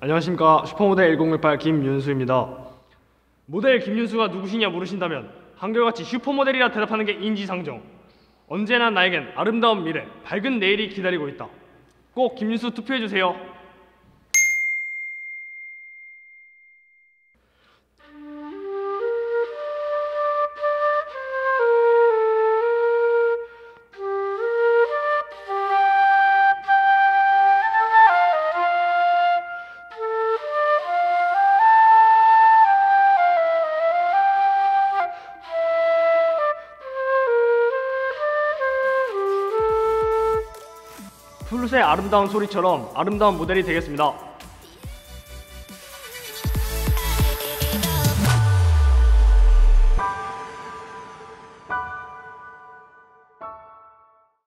안녕하십니까 슈퍼모델 1018 김윤수입니다. 모델 김윤수가 누구시냐 물으신다면 한결같이 슈퍼모델이라 대답하는 게 인지상정. 언제나 나에겐 아름다운 미래, 밝은 내일이 기다리고 있다. 꼭 김윤수 투표해주세요. 플룻의 아름다운 소리처럼 아름다운 모델이 되겠습니다.